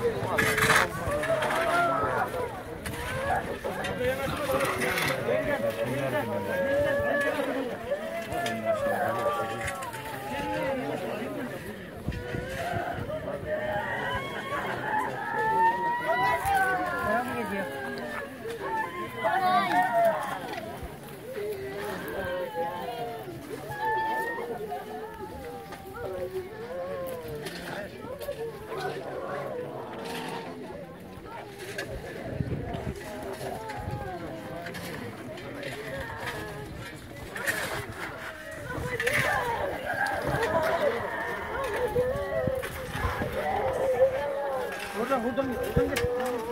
Thank you. 我这，我这里，我这里。